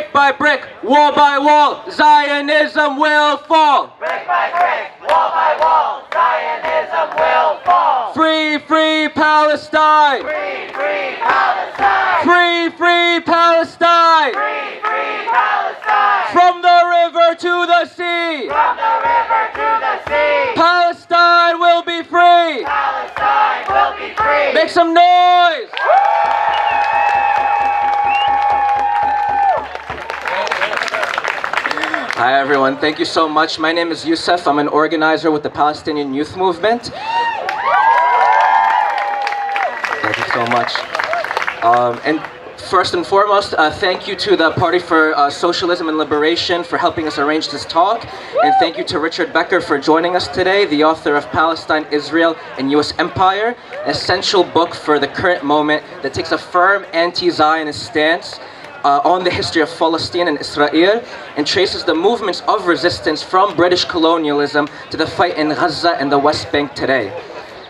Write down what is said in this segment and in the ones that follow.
Brick by brick, wall by wall, Zionism will fall. Brick by brick, wall by wall, Zionism will fall. Free, free Palestine. Free, free Palestine. Free, free Palestine. Free, free Palestine. From the river to the sea. From the river to the sea. Palestine will be free. Palestine will be free. Make some noise. Hi everyone, thank you so much. My name is Youssef. I'm an organizer with the Palestinian Youth Movement. Thank you so much. Um, and first and foremost, uh, thank you to the Party for uh, Socialism and Liberation for helping us arrange this talk. And thank you to Richard Becker for joining us today, the author of Palestine, Israel, and U.S. Empire, an essential book for the current moment that takes a firm anti-Zionist stance uh, on the history of Palestine and Israel and traces the movements of resistance from British colonialism to the fight in Gaza and the West Bank today.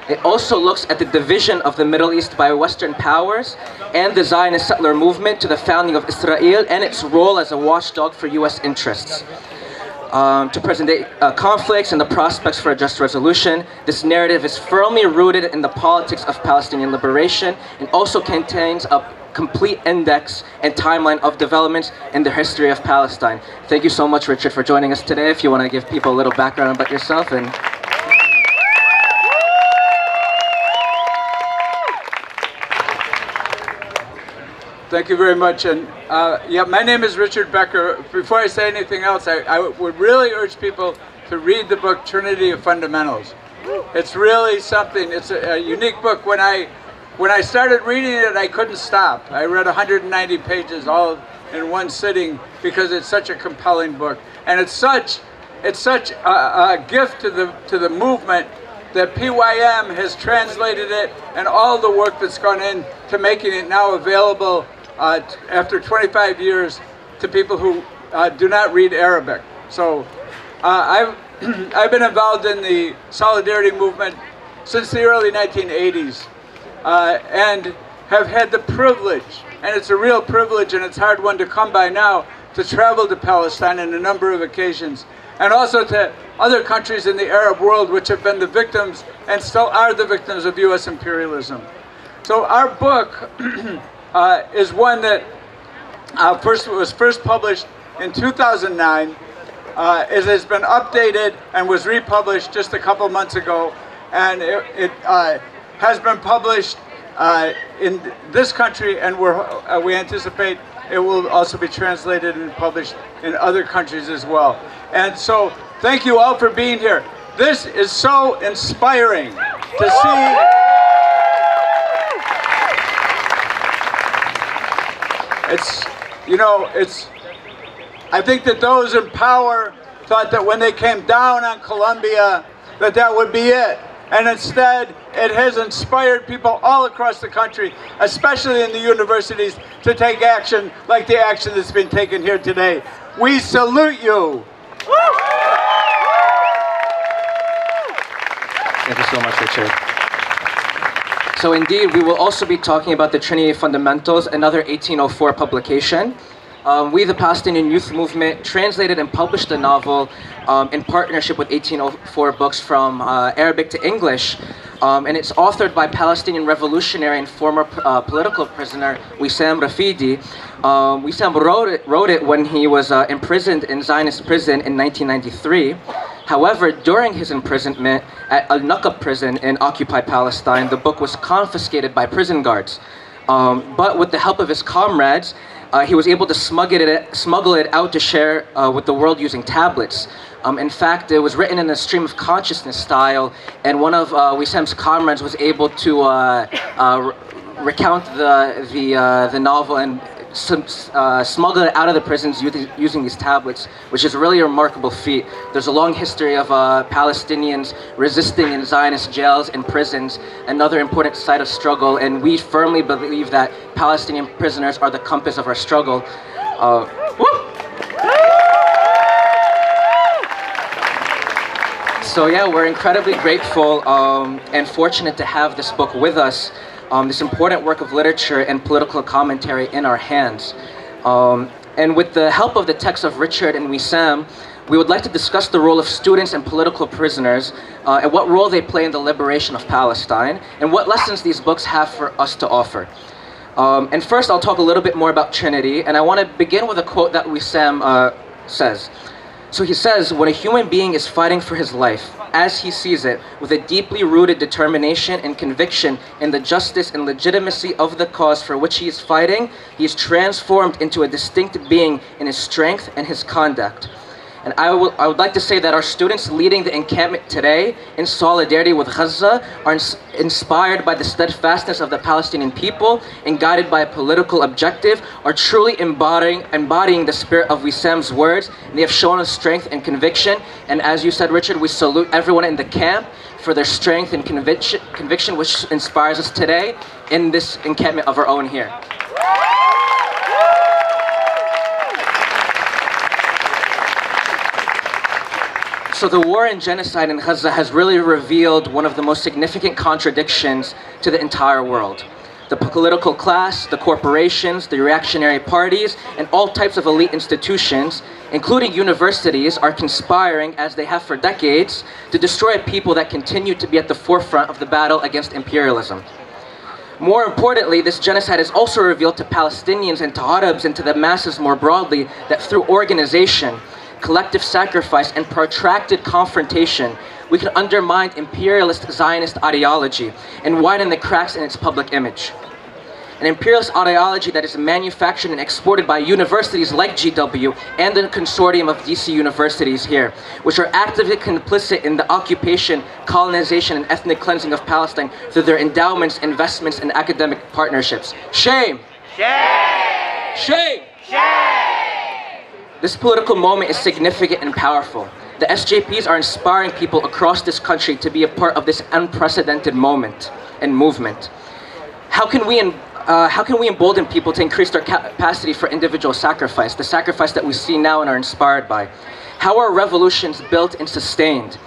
It also looks at the division of the Middle East by Western powers and the Zionist settler movement to the founding of Israel and its role as a watchdog for US interests. Um, to present day uh, conflicts and the prospects for a just resolution. This narrative is firmly rooted in the politics of Palestinian liberation and also contains a complete index and timeline of developments in the history of Palestine. Thank you so much, Richard, for joining us today. If you want to give people a little background about yourself and Thank you very much. And uh, yeah, my name is Richard Becker. Before I say anything else, I, I would really urge people to read the book Trinity of Fundamentals. It's really something. It's a, a unique book. When I when I started reading it, I couldn't stop. I read 190 pages all in one sitting because it's such a compelling book, and it's such it's such a, a gift to the to the movement that PYM has translated it and all the work that's gone in to making it now available uh, after 25 years to people who uh, do not read Arabic. So uh, I've, I've been involved in the solidarity movement since the early 1980s uh, and have had the privilege, and it's a real privilege and it's hard one to come by now, to travel to Palestine on a number of occasions and also to other countries in the Arab world which have been the victims and still are the victims of U.S. imperialism. So our book uh, is one that uh, first was first published in 2009. Uh, it has been updated and was republished just a couple months ago, and it, it uh, has been published uh, in this country, and uh, we anticipate it will also be translated and published in other countries as well. And so, thank you all for being here. This is so inspiring to see. It's, you know, it's, I think that those in power thought that when they came down on Columbia, that that would be it. And instead, it has inspired people all across the country, especially in the universities, to take action like the action that's been taken here today. We salute you. Thank you so much, Richard. So indeed, we will also be talking about the Trinity Fundamentals, another 1804 publication. Um, we, the Palestinian Youth Movement, translated and published the novel um, in partnership with 1804 Books from uh, Arabic to English. Um, and it's authored by Palestinian revolutionary and former uh, political prisoner Wisam Rafeedie. Um, Wisam wrote it, wrote it when he was uh, imprisoned in Zionist prison in 1993. However, during his imprisonment at Al Naqab prison in occupied Palestine, the book was confiscated by prison guards. Um, but with the help of his comrades, uh, he was able to smuggle it, smuggle it out to share uh, with the world using tablets. Um, in fact, it was written in a stream of consciousness style, and one of uh, Wisam's comrades was able to uh, uh, recount the the uh, the novel and some, uh, smuggle it out of the prisons using, these tablets, which is a really a remarkable feat. There's a long history of uh, Palestinians resisting in Zionist jails and prisons, another important site of struggle, and we firmly believe that Palestinian prisoners are the compass of our struggle. Uh, so yeah, we're incredibly grateful um, and fortunate to have this book with us, um, this important work of literature and political commentary in our hands. Um, And with the help of the texts of Richard and Wisam, we would like to discuss the role of students and political prisoners uh, and what role they play in the liberation of Palestine and what lessons these books have for us to offer. Um, and first, I'll talk a little bit more about Trinity, and I want to begin with a quote that Wisam uh, says. So he says, when a human being is fighting for his life, as he sees it, with a deeply rooted determination and conviction in the justice and legitimacy of the cause for which he is fighting, he is transformed into a distinct being in his strength and his conduct. And I, will, I would like to say that our students leading the encampment today in solidarity with Gaza are ins inspired by the steadfastness of the Palestinian people and guided by a political objective are truly embodying, embodying the spirit of Wisam's words. And they have shown us strength and conviction. And as you said, Richard, we salute everyone in the camp for their strength and conviction, conviction which inspires us today in this encampment of our own here. So the war and genocide in Gaza has really revealed one of the most significant contradictions to the entire world. The political class, the corporations, the reactionary parties, and all types of elite institutions, including universities, are conspiring, as they have for decades, to destroy people that continue to be at the forefront of the battle against imperialism. More importantly, this genocide has also revealed to Palestinians and to Arabs and to the masses more broadly that through organization, collective sacrifice, and protracted confrontation, we can undermine imperialist Zionist ideology and widen the cracks in its public image. An imperialist ideology that is manufactured and exported by universities like GW and the consortium of DC universities here, which are actively complicit in the occupation, colonization, and ethnic cleansing of Palestine through their endowments, investments, and academic partnerships. Shame! Shame! Shame! Shame! This political moment is significant and powerful. The SJPs are inspiring people across this country to be a part of this unprecedented moment and movement. How can we, uh, how can we embolden people to increase their capacity for individual sacrifice, the sacrifice that we see now and are inspired by? How are revolutions built and sustained?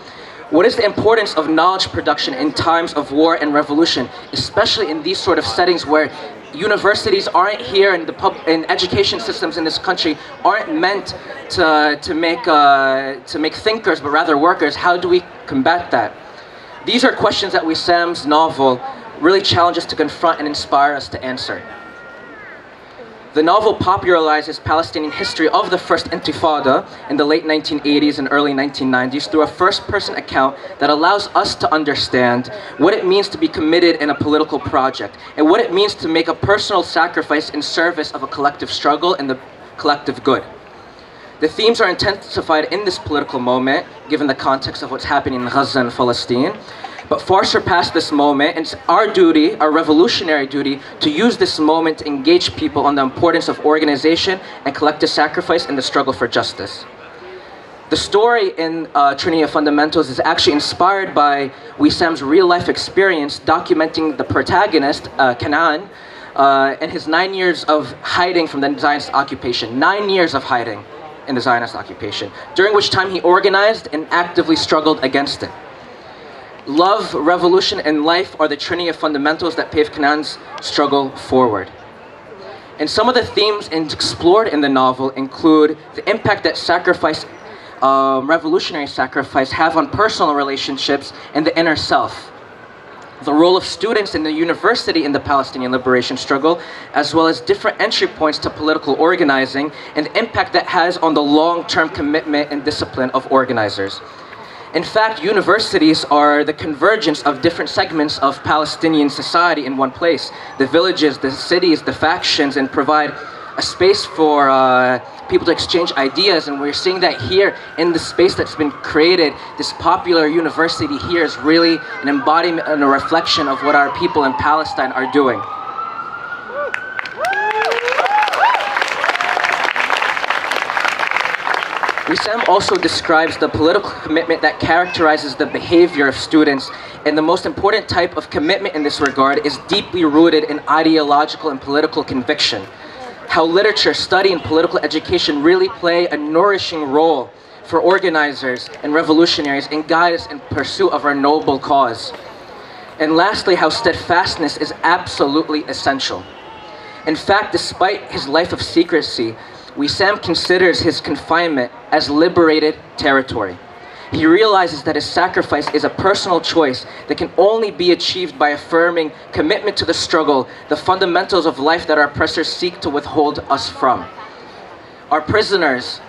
What is the importance of knowledge production in times of war and revolution, especially in these sort of settings where universities aren't here and the pub and education systems in this country aren't meant to, to, make, uh, to make thinkers but rather workers. How do we combat that? These are questions that Wisam's novel really challenge us to confront and inspire us to answer. The novel popularizes Palestinian history of the First Intifada in the late 1980s and early 1990s through a first-person account that allows us to understand what it means to be committed in a political project and what it means to make a personal sacrifice in service of a collective struggle and the collective good. The themes are intensified in this political moment, given the context of what's happening in Gaza and Palestine, but far surpass this moment. And it's our duty, our revolutionary duty, to use this moment to engage people on the importance of organization and collective sacrifice in the struggle for justice. The story in uh, Trinity of Fundamentals is actually inspired by Wisam's real-life experience documenting the protagonist, uh, Canaan, uh, and his nine years of hiding from the Zionist occupation. Nine years of hiding in the Zionist occupation, during which time he organized and actively struggled against it. Love, revolution, and life are the trinity of fundamentals that pave Canaan's struggle forward. And some of the themes explored in the novel include the impact that sacrifice, um, revolutionary sacrifice, have on personal relationships and the inner self. The role of students in the university in the Palestinian liberation struggle, as well as different entry points to political organizing, and the impact that has on the long-term commitment and discipline of organizers. In fact, universities are the convergence of different segments of Palestinian society in one place. The villages, the cities, the factions, and provide a space for uh, people to exchange ideas. And we're seeing that here in the space that's been created. This popular university here is really an embodiment and a reflection of what our people in Palestine are doing. Wisam also describes the political commitment that characterizes the behavior of students, and the most important type of commitment in this regard is deeply rooted in ideological and political conviction. How literature, study, and political education really play a nourishing role for organizers and revolutionaries and guide us in pursuit of our noble cause. And lastly, how steadfastness is absolutely essential. In fact, despite his life of secrecy, Wisam considers his confinement as liberated territory. He realizes that his sacrifice is a personal choice that can only be achieved by affirming commitment to the struggle, the fundamentals of life that our oppressors seek to withhold us from. Our prisoners,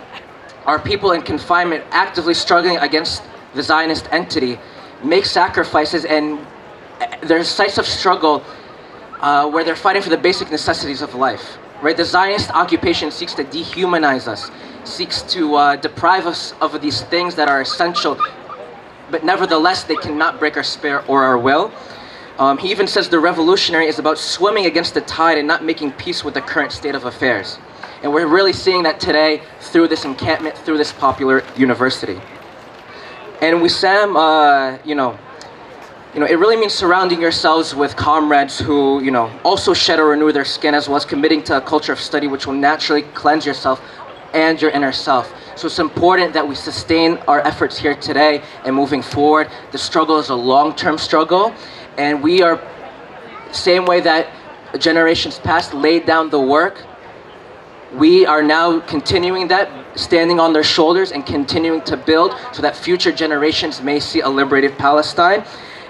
our people in confinement actively struggling against the Zionist entity, make sacrifices and there's sites of struggle uh, where they're fighting for the basic necessities of life. Right? The Zionist occupation seeks to dehumanize us, seeks to uh, deprive us of these things that are essential, but nevertheless they cannot break our spirit or our will. Um, he even says the revolutionary is about swimming against the tide and not making peace with the current state of affairs. And we're really seeing that today through this encampment, through this popular university. And Wisam, uh, you know, you know, it really means surrounding yourselves with comrades who, you know, also shed or renew their skin as well as committing to a culture of study which will naturally cleanse yourself and your inner self. So it's important that we sustain our efforts here today and moving forward. The struggle is a long-term struggle and we are, same way that generations past laid down the work, we are now continuing that, standing on their shoulders and continuing to build so that future generations may see a liberated Palestine.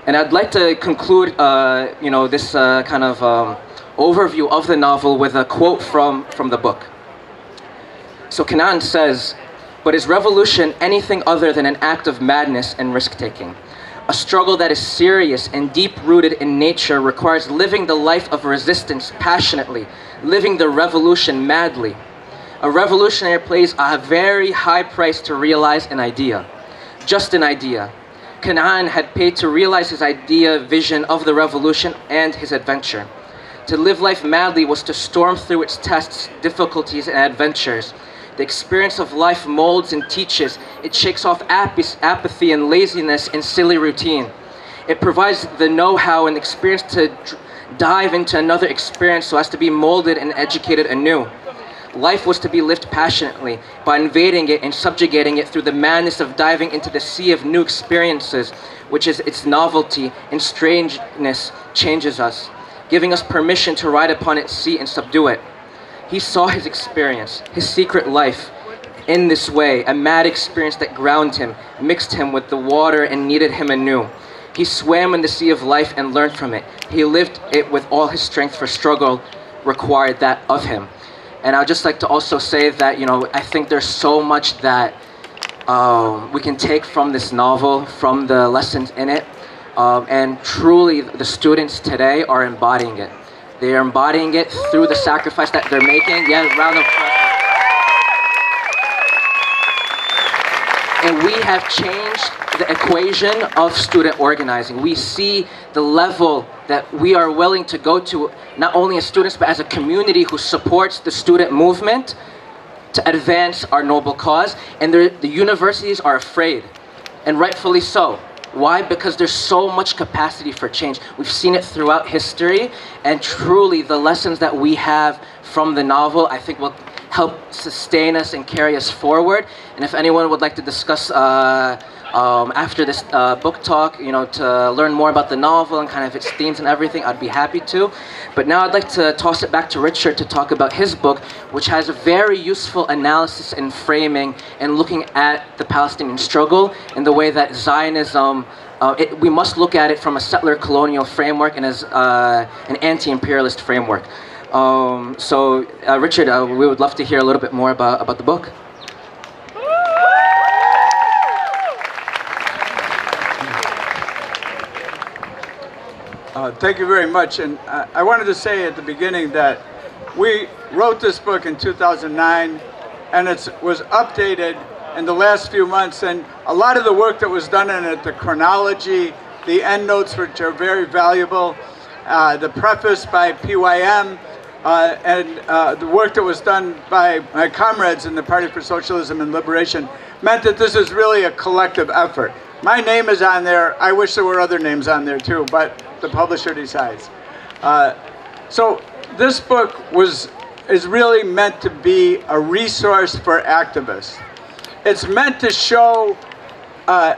And I'd like to conclude, uh, you know, this uh, kind of um, overview of the novel with a quote from, from the book. So Kenan says, but is revolution anything other than an act of madness and risk-taking? A struggle that is serious and deep-rooted in nature requires living the life of resistance passionately, living the revolution madly. A revolutionary pays a very high price to realize an idea, just an idea, Kenan had paid to realize his idea, vision of the revolution and his adventure. To live life madly was to storm through its tests, difficulties, and adventures. The experience of life molds and teaches. It shakes off apathy and laziness and silly routine. It provides the know-how and experience to dive into another experience so as to be molded and educated anew. Life was to be lived passionately by invading it and subjugating it through the madness of diving into the sea of new experiences, which is its novelty and strangeness changes us, giving us permission to ride upon its sea and subdue it. He saw his experience, his secret life, in this way, a mad experience that ground him, mixed him with the water and kneaded him anew. He swam in the sea of life and learned from it. He lived it with all his strength for struggle required that of him. And I'd just like to also say that, you know, I think there's so much that um, we can take from this novel, from the lessons in it. Um, and truly, the students today are embodying it. They are embodying it through the sacrifice that they're making. Yeah, round of applause. And we have changed the equation of student organizing. We see the level that we are willing to go to, not only as students, but as a community who supports the student movement to advance our noble cause. And the universities are afraid, and rightfully so. Why? Because there's so much capacity for change. We've seen it throughout history, and truly the lessons that we have from the novel, I think will help sustain us and carry us forward. And if anyone would like to discuss uh, um, after this uh, book talk, you know, to learn more about the novel and kind of its themes and everything, I'd be happy to. But now I'd like to toss it back to Richard to talk about his book, which has a very useful analysis and framing and looking at the Palestinian struggle and the way that Zionism uh, it, we must look at it from a settler colonial framework and as uh, an anti-imperialist framework. Um, so, uh, Richard, uh, we would love to hear a little bit more about, about the book. Uh, thank you very much. And uh, I wanted to say at the beginning that we wrote this book in 2009 and it was updated in the last few months. And a lot of the work that was done in it, the chronology, the endnotes, which are very valuable, uh, the preface by PYM, uh, and uh, the work that was done by my comrades in the Party for Socialism and Liberation meant that this is really a collective effort. My name is on there. I wish there were other names on there too, but the publisher decides. Uh, so this book was is really meant to be a resource for activists. It's meant to show, uh,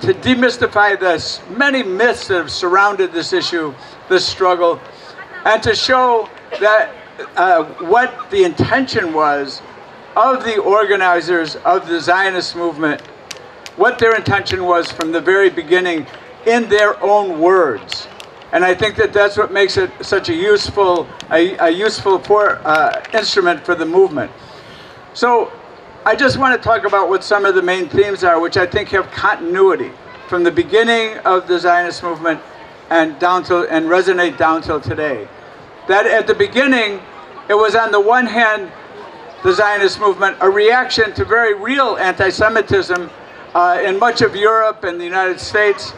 to demystify this many myths that have surrounded this issue, this struggle, and to show that uh, what the intention was of the organizers of the Zionist movement what their intention was from the very beginning in their own words. And I think that that's what makes it such a useful, a, a useful for, uh, instrument for the movement. So I just want to talk about what some of the main themes are, which I think have continuity from the beginning of the Zionist movement and down to and resonate down till today. That at the beginning, it was on the one hand, the Zionist movement, a reaction to very real anti-Semitism uh, in much of Europe and the United States.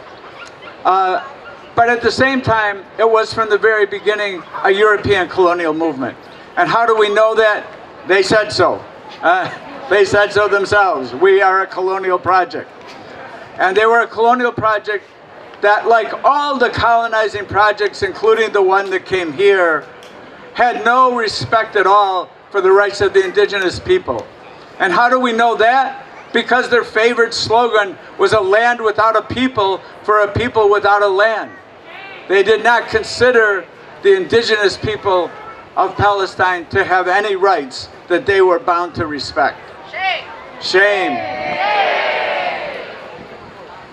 Uh, but at the same time, it was from the very beginning a European colonial movement. And how do we know that? They said so. Uh, they said so themselves. We are a colonial project. And they were a colonial project that, like all the colonizing projects, including the one that came here, had no respect at all for the rights of the indigenous people. And how do we know that? Because their favorite slogan was a land without a people for a people without a land. They did not consider the indigenous people of Palestine to have any rights that they were bound to respect. Shame. Shame.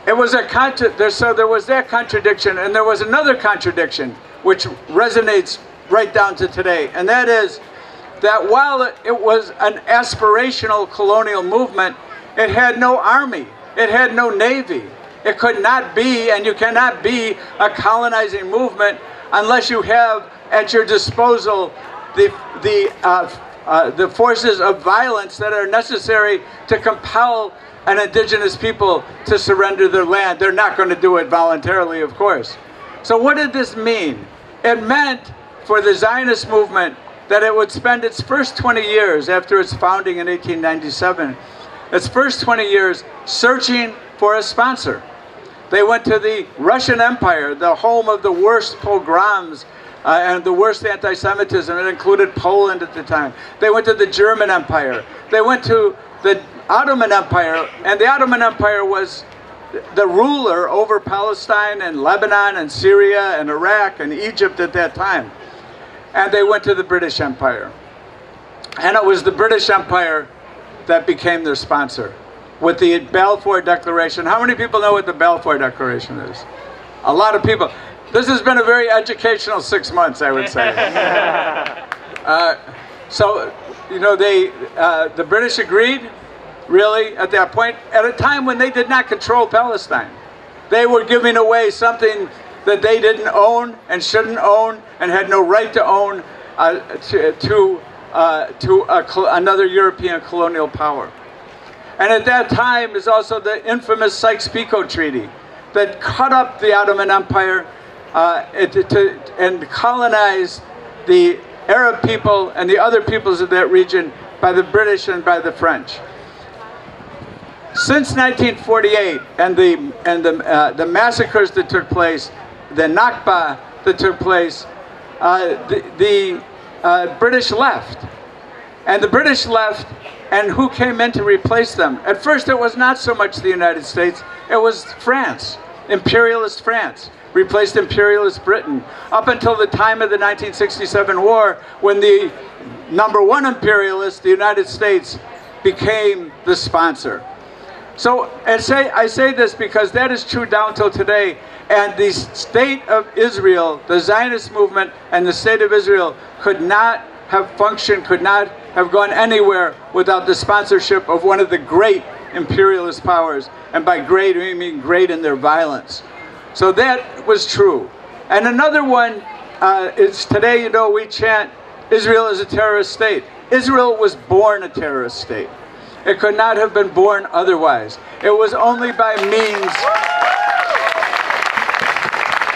It was a contra- there, so there was that contradiction, and there was another contradiction which resonates right down to today, and that is that while it was an aspirational colonial movement, it had no army, it had no navy. It could not be, and you cannot be, a colonizing movement unless you have at your disposal the, the, uh, uh, the forces of violence that are necessary to compel an indigenous people to surrender their land. They're not going to do it voluntarily, of course. So what did this mean? It meant for the Zionist movement that it would spend its first 20 years after its founding in 1897, its first 20 years searching for a sponsor. They went to the Russian Empire, the home of the worst pogroms uh, and the worst anti-Semitism. It included Poland at the time. They went to the German Empire. They went to the Ottoman Empire, and the Ottoman Empire was the ruler over Palestine and Lebanon and Syria and Iraq and Egypt at that time. And they went to the British Empire. And it was the British Empire that became their sponsor with the Balfour Declaration. How many people know what the Balfour Declaration is? A lot of people. This has been a very educational six months, I would say. uh, so, you know, they, uh, the British agreed, really, at that point, at a time when they did not control Palestine. They were giving away something that they didn't own and shouldn't own and had no right to own uh, to, to, uh, to another European colonial power. And at that time is also the infamous Sykes-Picot Treaty that cut up the Ottoman Empire uh, to, and colonized the Arab people and the other peoples of that region by the British and by the French. Since 1948 and the, and the, uh, the massacres that took place, the Nakba that took place, uh, the, the uh, British left. And the British left, and who came in to replace them? At first, it was not so much the United States, it was France, imperialist France replaced imperialist Britain up until the time of the 1967 war when the number one imperialist, the United States, became the sponsor. So I say, I say this because that is true down till today. And the state of Israel, the Zionist movement and the state of Israel could not have functioned, could not have gone anywhere without the sponsorship of one of the great imperialist powers. And by great, we mean great in their violence. So that was true. And another one uh, is today, you know, we chant Israel is a terrorist state. Israel was born a terrorist state. It could not have been born otherwise. It was only by means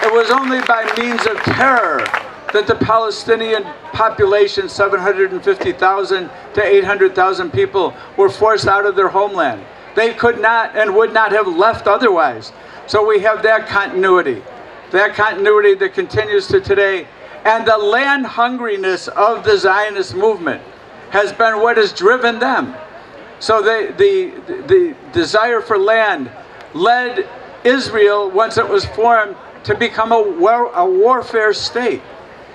it was only by means of terror that the Palestinian population, 750,000 to 800,000 people, were forced out of their homeland. They could not and would not have left otherwise. So we have that continuity, that continuity that continues to today. And the land hungriness of the Zionist movement has been what has driven them. So the, the, the desire for land led Israel, once it was formed, to become a, war, a warfare state.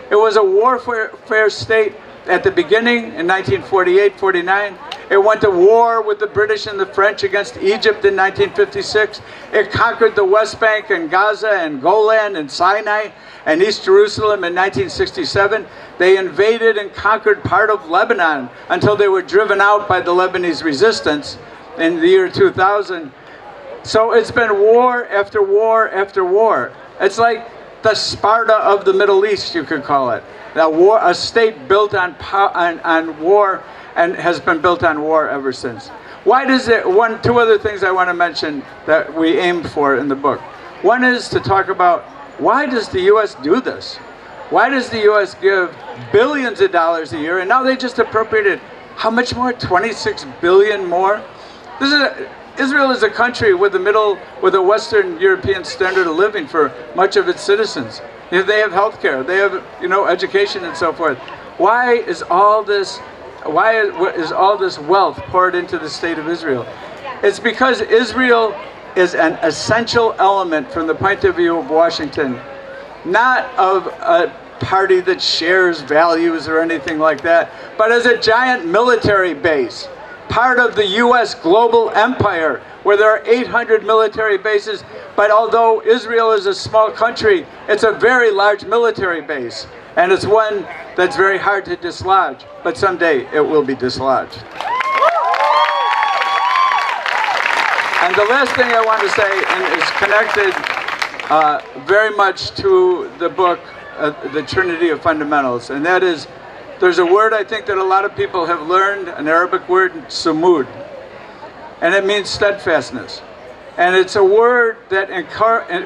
It was a warfare state at the beginning in 1948, 49. It went to war with the British and the French against Egypt in 1956. It conquered the West Bank and Gaza and Golan and Sinai and East Jerusalem in 1967. They invaded and conquered part of Lebanon until they were driven out by the Lebanese resistance in the year 2000. So it's been war after war after war. It's like the Sparta of the Middle East, you could call it. That war, a state built on, on, on war and has been built on war ever since. Why does it, one, two other things I want to mention that we aim for in the book. One is to talk about why does the U.S. do this? Why does the U.S. give billions of dollars a year and now they just appropriated how much more? 26 billion more? This is a, Israel is a country with a middle, with a Western European standard of living for much of its citizens. They have health care, they have, you know, education and so forth. Why is all this, why is all this wealth poured into the state of Israel? It's because Israel is an essential element from the point of view of Washington, not of a party that shares values or anything like that, but as a giant military base part of the U.S. global empire where there are 800 military bases. But although Israel is a small country, it's a very large military base. And it's one that's very hard to dislodge. But someday it will be dislodged. And the last thing I want to say and is connected uh, very much to the book, uh, The Trinity of Fundamentals, and that is there's a word I think that a lot of people have learned, an Arabic word, sumud, and it means steadfastness. And it's a word that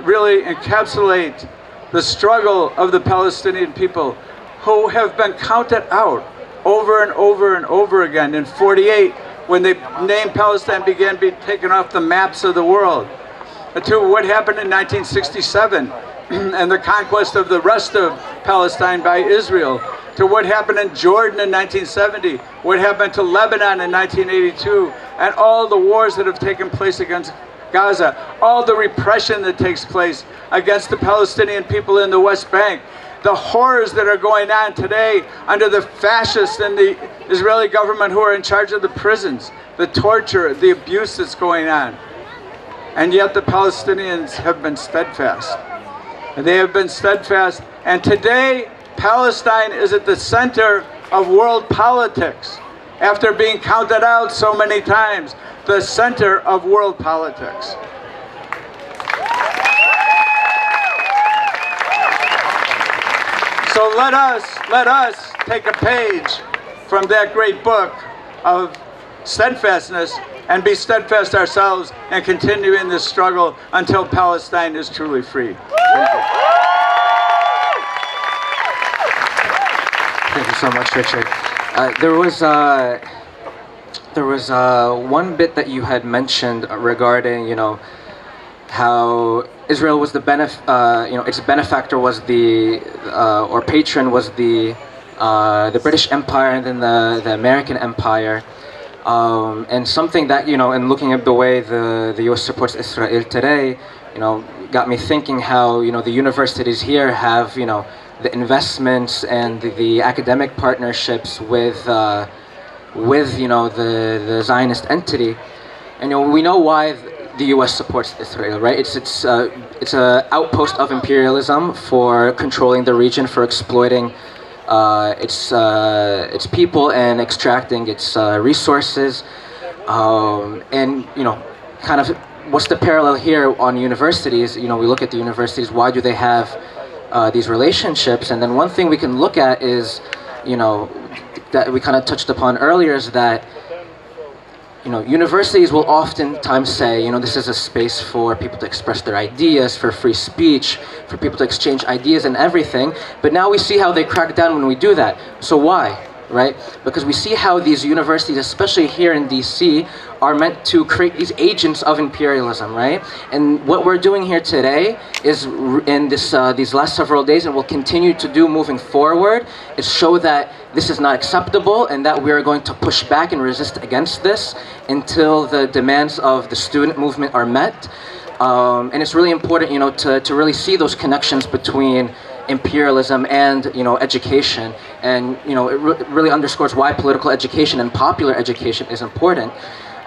really encapsulates the struggle of the Palestinian people who have been counted out over and over and over again. In 48, when the name Palestine began being taken off the maps of the world, to what happened in 1967 and the conquest of the rest of Palestine by Israel, to what happened in Jordan in 1970, what happened to Lebanon in 1982, and all the wars that have taken place against Gaza, all the repression that takes place against the Palestinian people in the West Bank, the horrors that are going on today under the fascists and the Israeli government who are in charge of the prisons, the torture, the abuse that's going on. And yet the Palestinians have been steadfast. And they have been steadfast. And today, Palestine is at the center of world politics after being counted out so many times, the center of world politics. So let us, let us take a page from that great book of steadfastness and be steadfast ourselves and continue in this struggle until Palestine is truly free. Thank you so much, Richard. Uh, there was uh, there was uh, one bit that you had mentioned regarding, you know, how Israel was the benef- uh, you know, its benefactor was the uh, or patron was the uh, the British Empire and then the the American Empire. Um, and something that you know, in looking at the way the the U.S. supports Israel today, you know, got me thinking how you know the universities here have you know the investments and the, academic partnerships with uh, with you know the the Zionist entity, and you know we know why the U.S. supports Israel, right? It's it's uh, it's a outpost of imperialism for controlling the region, for exploiting uh, its uh, its people and extracting its uh, resources, um, and you know, kind of what's the parallel here on universities? You know, we look at the universities. Why do they have uh, these relationships. And then one thing we can look at is, you know, that we kind of touched upon earlier is that, you know, universities will oftentimes say, you know, this is a space for people to express their ideas, for free speech, for people to exchange ideas and everything. But now we see how they crack down when we do that. So why? right? Because we see how these universities, especially here in DC, are meant to create these agents of imperialism, right? And what we're doing here today is in this uh, these last several days, and will continue to do moving forward, is show that this is not acceptable and that we are going to push back and resist against this until the demands of the student movement are met. Um, and it's really important, you know, to, to really see those connections between imperialism and you know education, and you know it re- really underscores why political education and popular education is important.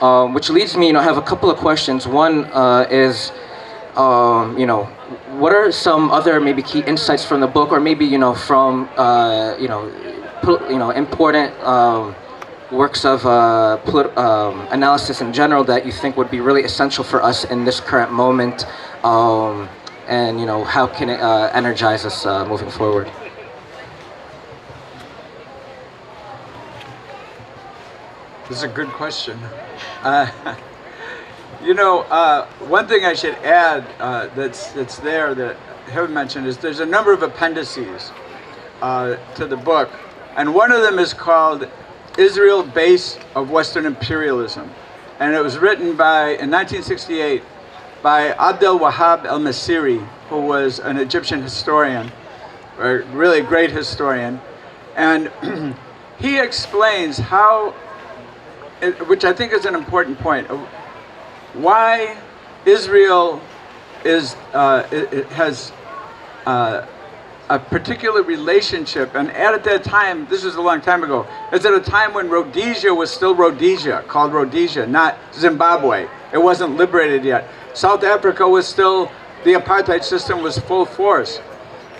Um, which leads me, you know, I have a couple of questions. One uh, is, um, you know, what are some other maybe key insights from the book, or maybe you know from uh, you know, you know, important um, works of uh, um, analysis in general that you think would be really essential for us in this current moment, um, and you know, how can it uh, energize us uh, moving forward? This is a good question. Uh, you know, uh, one thing I should add uh, that's that's there that I haven't mentioned is there's a number of appendices uh, to the book, and one of them is called "Israel: Base of Western Imperialism," and it was written by in 1968 by Abdel Wahab El Messiri, who was an Egyptian historian, a really great historian, and he explains how which I think is an important point, why Israel is uh, it, it has uh, a particular relationship, and at that time, this was a long time ago. It's at a time when Rhodesia was still Rhodesia, called Rhodesia, not Zimbabwe. It wasn't liberated yet. South Africa was still the apartheid system was full force.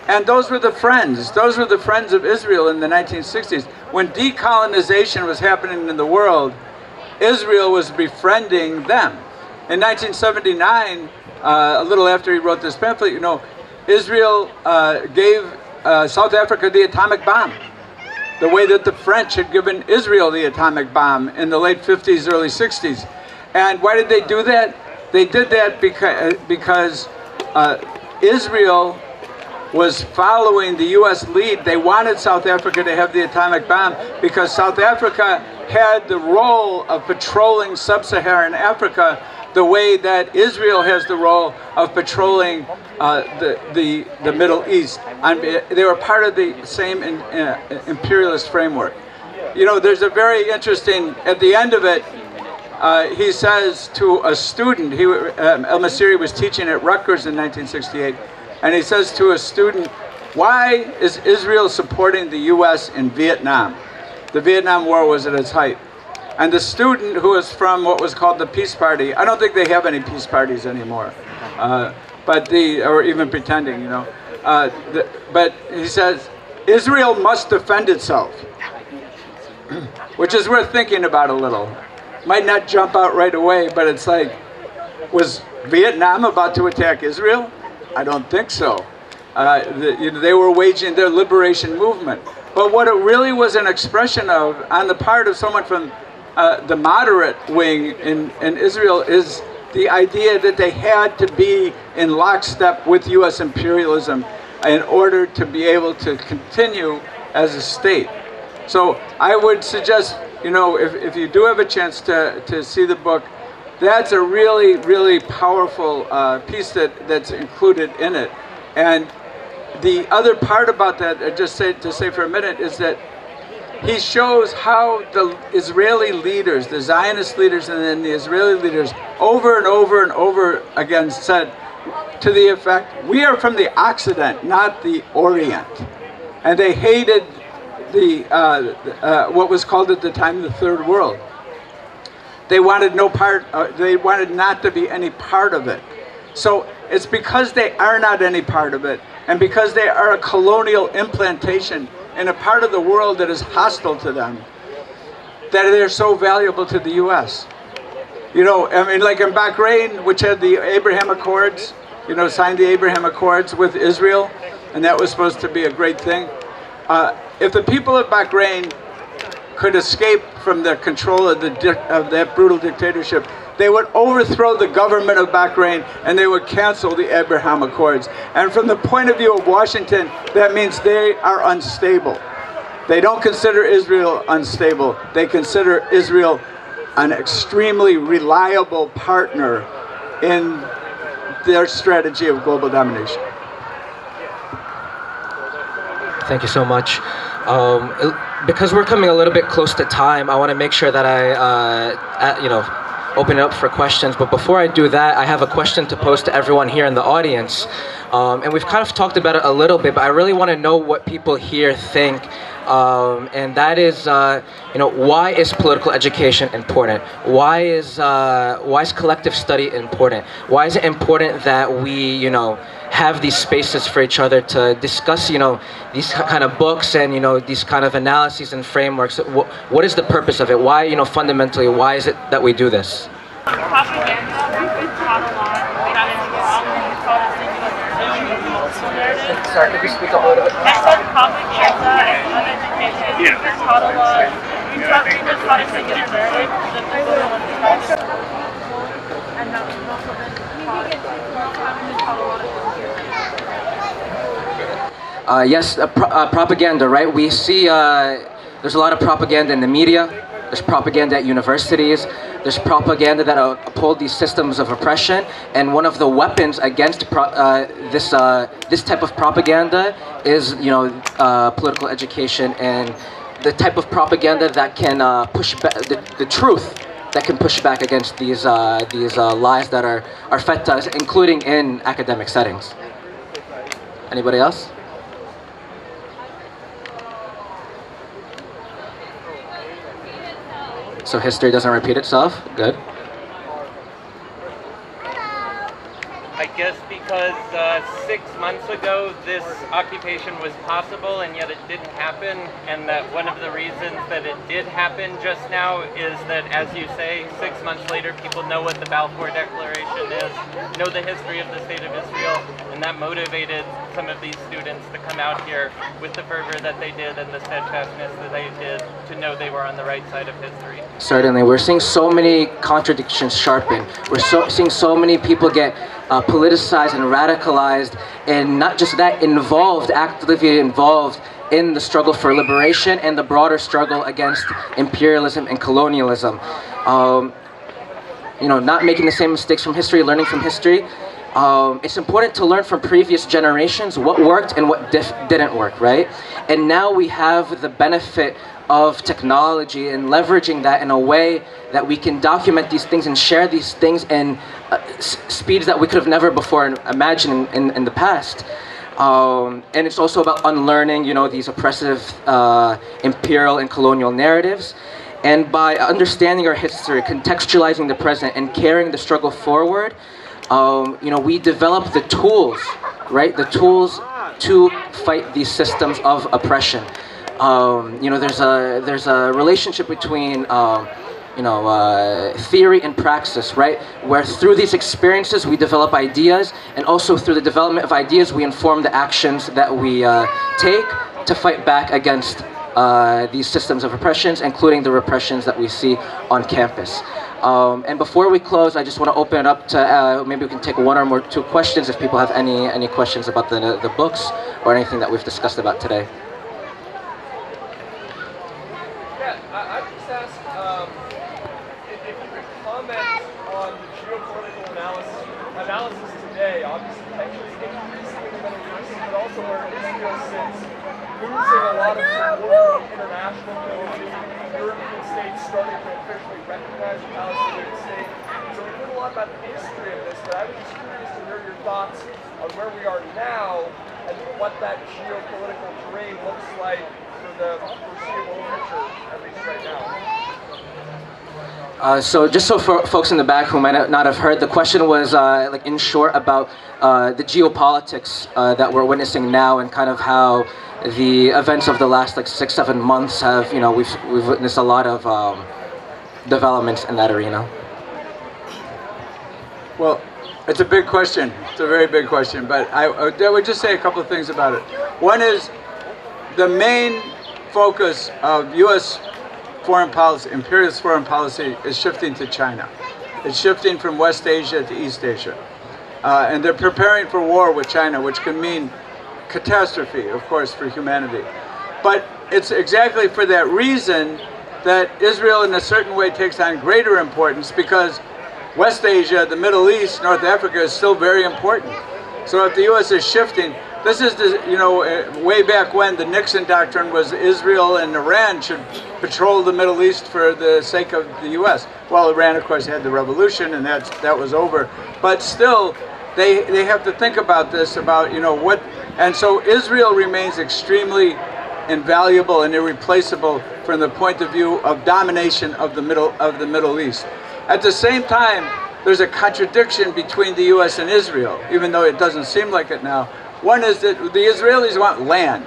And those were the friends. Those were the friends of Israel in the 1960s. When decolonization was happening in the world, Israel was befriending them. In 1979, uh, a little after he wrote this pamphlet, you know, Israel uh, gave uh, South Africa the atomic bomb. The way that the French had given Israel the atomic bomb in the late 50s, early 60s. And why did they do that? They did that because, because uh, Israel was following the U.S. lead. They wanted South Africa to have the atomic bomb because South Africa had the role of patrolling sub-Saharan Africa the way that Israel has the role of patrolling uh, the, the, the Middle East. And they were part of the same in, uh, imperialist framework. You know, there's a very interesting, at the end of it, uh, he says to a student, he, um, El Messiri was teaching at Rutgers in 1968, and he says to a student, why is Israel supporting the U.S. in Vietnam? The Vietnam War was at its height. And the student who was from what was called the Peace Party, I don't think they have any peace parties anymore, uh, but the, or even pretending, you know. Uh, the, but he says, Israel must defend itself, which is worth thinking about a little. Might not jump out right away, but it's like, was Vietnam about to attack Israel? I don't think so. Uh, the, you know, they were waging their liberation movement. But what it really was an expression of on the part of someone from uh, the moderate wing in, in Israel is the idea that they had to be in lockstep with U.S. imperialism in order to be able to continue as a state. So I would suggest, you know, if, if you do have a chance to, to see the book, that's a really, really powerful uh, piece that, that's included in it. And the other part about that, uh, just say, to say for a minute, is that he shows how the Israeli leaders, the Zionist leaders, and then the Israeli leaders, over and over and over again said to the effect, we are from the Occident, not the Orient. And they hated the, uh, uh, what was called at the time the Third World. They wanted no part, uh, they wanted not to be any part of it. So it's because they are not any part of it, and because they are a colonial implantation in a part of the world that is hostile to them, that they're so valuable to the U.S. You know, I mean, like in Bahrain, which had the Abraham Accords, you know, signed the Abraham Accords with Israel, and that was supposed to be a great thing. Uh, if the people of Bahrain could escape from the control of, the of that brutal dictatorship, they would overthrow the government of Bahrain and they would cancel the Abraham Accords. And from the point of view of Washington, that means they are unstable. They don't consider Israel unstable. They consider Israel an extremely reliable partner in their strategy of global domination. Thank you so much. Um, because we're coming a little bit close to time, I want to make sure that I, uh, uh, you know, open it up for questions. But before I do that, I have a question to pose to everyone here in the audience. Um, and we've kind of talked about it a little bit, but I really want to know what people here think. Um, and that is, uh, you know, why is political education important? Why is uh, why is collective study important? Why is it important that we, you know, have these spaces for each other to discuss, you know, these kind of books and you know these kind of analyses and frameworks? What, what is the purpose of it? Why, you know, fundamentally, why is it that we do this? propaganda we've taught a lot that is wrong and taught us to do narrative. Sorry, could you speak up a little bit? I said propaganda and uneducation. We've been taught a lot. We've taught we've been taught to get a narrative the people don't. And now we've also been taught having been taught a lot of things. Uh, yes, uh, pro- uh, propaganda, right? We see uh, there's a lot of propaganda in the media. There's propaganda at universities. There's propaganda that uh, uphold these systems of oppression. And one of the weapons against uh, this uh, this type of propaganda is, you know, uh, political education and the type of propaganda that can uh, push back the, the truth that can push back against these uh, these uh, lies that are are fed to us, including in academic settings. Anybody else? So history doesn't repeat itself. Good. I guess because uh, six months ago this occupation was possible and yet it didn't happen, and that one of the reasons that it did happen just now is that, as you say, six months later people know what the Balfour Declaration is, know the history of the state of Israel, and that motivated some of these students to come out here with the fervor that they did and the steadfastness that they did to know they were on the right side of history. Certainly, we're seeing so many contradictions sharpen. We're so, seeing so many people get uh, politicized and radicalized, and not just that, involved, actively involved in the struggle for liberation and the broader struggle against imperialism and colonialism. Um, you know, not making the same mistakes from history, learning from history. Um, it's important to learn from previous generations what worked and what didn't work, right? And now we have the benefit of technology and leveraging that in a way that we can document these things and share these things in uh, speeds that we could have never before imagined in, in, in the past. Um, and it's also about unlearning, you know, these oppressive uh, imperial and colonial narratives. And by understanding our history, contextualizing the present, and carrying the struggle forward, um, you know, we develop the tools, right? The tools to fight these systems of oppression. Um, you know, there's a there's a relationship between um, you know uh, theory and praxis, right? Where through these experiences we develop ideas, and also through the development of ideas we inform the actions that we uh, take to fight back against uh, these systems of oppressions, including the repressions that we see on campus. Um, and before we close, I just want to open it up to uh, maybe we can take one or more two questions if people have any any questions about the the books or anything that we've discussed about today. Yeah, I, I just asked um, if, if you could comment on the geopolitical analysis analysis today. Obviously, tensions increasing in the Middle East, but also where Israel sits, losing a lot of support from the international community. European states starting to officially recognize the Palestinian state. So we've heard a lot about the history of this, but I was just curious to hear your thoughts on where we are now and what that geopolitical terrain looks like for the foreseeable future, at least right now. Uh, so just so for folks in the back who might not have heard, the question was uh, like in short about uh, the geopolitics uh, that we're witnessing now and kind of how the events of the last like six seven months have you know we've we've witnessed a lot of um, developments in that arena. Well, it's a big question. It's a very big question, but I, I would just say a couple of things about it. One is the main focus of U.S. foreign policy, imperialist foreign policy, is shifting to China. It's shifting from West Asia to East Asia, uh, and they're preparing for war with China, which can mean catastrophe, of course, for humanity. But it's exactly for that reason that Israel, in a certain way, takes on greater importance because West Asia, the Middle East, North Africa is still very important. So if the U.S. is shifting, this is the, you know, uh, way back when the Nixon doctrine was Israel and Iran should patrol the Middle East for the sake of the U.S. Well, Iran, of course, had the revolution and that's, that was over. But still, they, they have to think about this, about, you know, what, and so Israel remains extremely invaluable and irreplaceable from the point of view of domination of the Middle, of the Middle East. At the same time, there's a contradiction between the U.S. and Israel, even though it doesn't seem like it now. One is that the Israelis want land.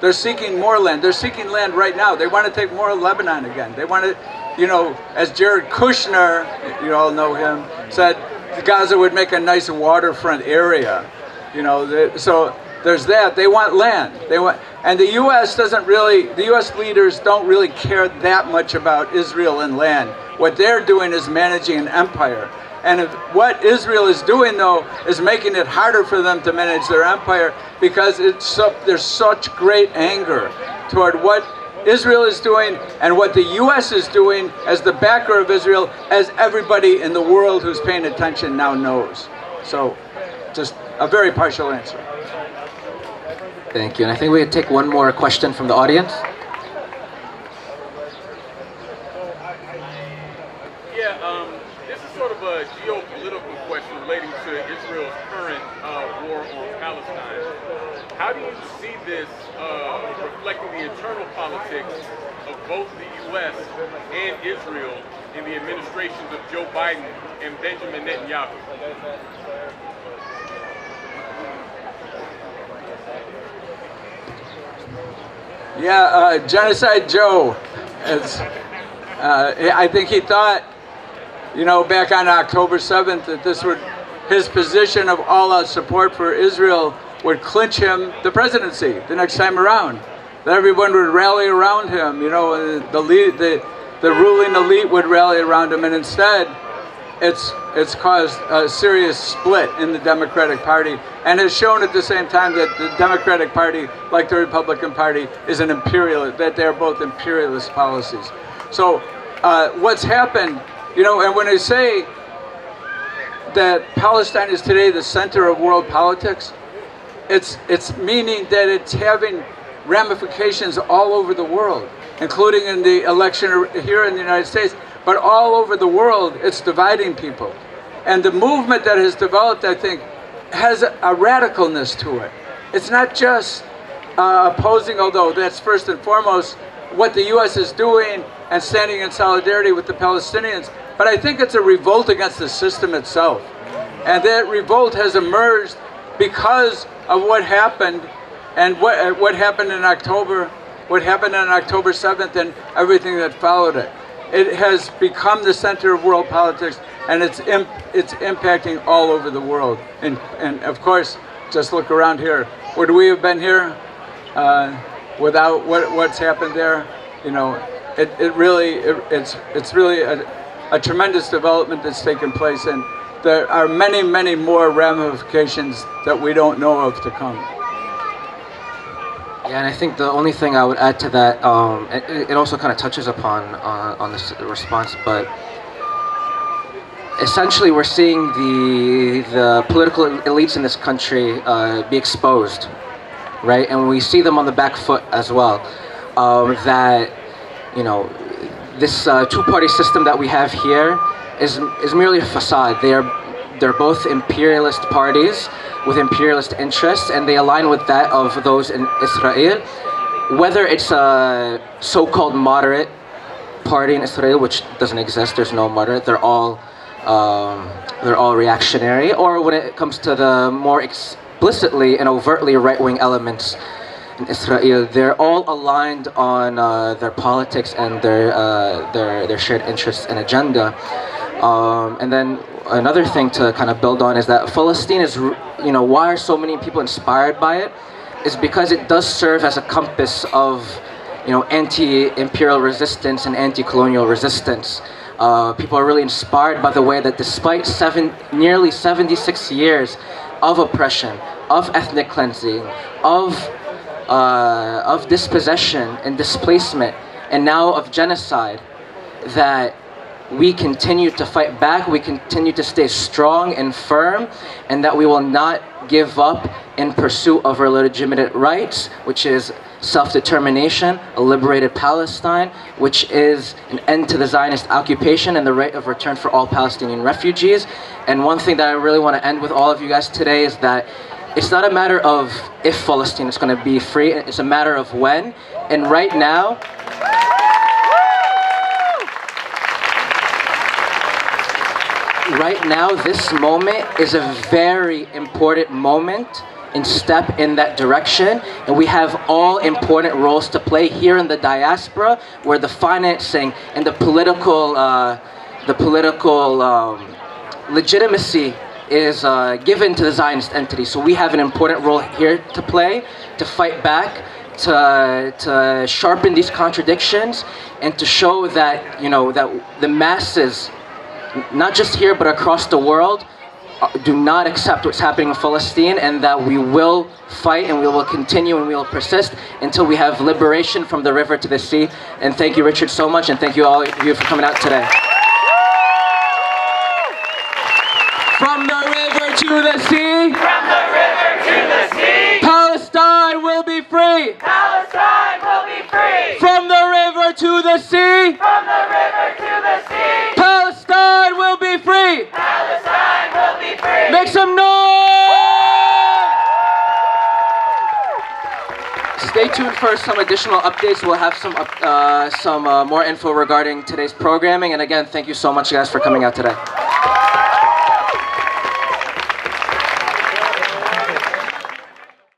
They're seeking more land. They're seeking land right now. They want to take more of Lebanon again. They want to, you know, as Jared Kushner, you all know him, said, Gaza would make a nice waterfront area. You know, so there's that. They want land. They want, and the U.S. doesn't really. The U.S. leaders don't really care that much about Israel and land. What they're doing is managing an empire. And what Israel is doing, though, is making it harder for them to manage their empire because it's so, there's such great anger toward what Israel is doing and what the U.S. is doing as the backer of Israel, as everybody in the world who's paying attention now knows. So, just a very partial answer. Thank you. And I think we can take one more question from the audience. Yeah, um, this is sort of a geopolitical question relating to Israel's current uh, war on Palestine. How do you see this uh, reflecting the internal politics of both the U.S. and Israel in the administrations of Joe Biden and Benjamin Netanyahu? Yeah, uh, Genocide Joe. Uh, I think he thought, you know, back on October 7th, that this would, his position of all-out support for Israel would clinch him the presidency the next time around. That everyone would rally around him, you know, the, the, the ruling elite would rally around him, and instead, it's it's caused a serious split in the Democratic Party and has shown at the same time that the Democratic Party, like the Republican Party, is an imperialist, that they're both imperialist policies. So uh, what's happened, you know, and when I say that Palestine is today the center of world politics, it's, it's meaning that it's having ramifications all over the world, including in the election here in the United States but all over the world, it's dividing people. And the movement that has developed, I think, has a, radicalness to it. It's not just uh, opposing, although that's first and foremost what the U.S. is doing and standing in solidarity with the Palestinians, but I think it's a revolt against the system itself. And that revolt has emerged because of what happened and what, what happened in October, what happened on October 7th and everything that followed it it has become the center of world politics and it's imp it's impacting all over the world. And, and of course, just look around here. Would we have been here uh, without what, what's happened there? You know, it, it really, it, it's, it's really a, a tremendous development that's taken place and there are many, many more ramifications that we don't know of to come. Yeah, and I think the only thing I would add to that, um, it, it, also kind of touches upon uh, on this response, but essentially we're seeing the the political elites in this country uh, be exposed, right? And we see them on the back foot as well. Um, that you know, this uh, two-party system that we have here is is merely a facade. They are they're both imperialist parties with imperialist interests, and they align with that of those in Israel. Whether it's a so-called moderate party in Israel, which doesn't exist, there's no moderate. They're all um, they're all reactionary. Or when it comes to the more explicitly and overtly right-wing elements in Israel, they're all aligned on uh, their politics and their uh, their their shared interests and agenda. Um, and then another thing to kind of build on is that Palestine is, you know, why are so many people inspired by it? Is because it does serve as a compass of, you know, anti-imperial resistance and anti-colonial resistance. Uh, people are really inspired by the way that despite seven, nearly 76 years of oppression, of ethnic cleansing, of, uh, of dispossession and displacement, and now of genocide, that we continue to fight back, we continue to stay strong and firm, and that we will not give up in pursuit of our legitimate rights, which is self-determination, a liberated Palestine, which is an end to the Zionist occupation and the right of return for all Palestinian refugees. And one thing that I really want to end with all of you guys today is that it's not a matter of if Palestine is going to be free, it's a matter of when. And right now, right now, this moment is a very important moment and step in that direction. And we have all important roles to play here in the diaspora, where the financing and the political, uh, the political um, legitimacy is uh, given to the Zionist entity. So we have an important role here to play, to fight back, to, to sharpen these contradictions, and to show that, you know, that the masses, not just here, but across the world, uh, do not accept what's happening in Palestine and that we will fight and we will continue and we will persist until we have liberation from the river to the sea. And thank you, Richard, so much, and thank you all of you for coming out today. From the river to the sea, From the river to the sea, Palestine will be free. Palestine will be free. From the river to the sea, From the river to the sea, Palestine will be free. Palestine will be free. Make some noise! Stay tuned for some additional updates. We'll have some uh, some uh, more info regarding today's programming. And again, thank you so much, guys, for coming out today.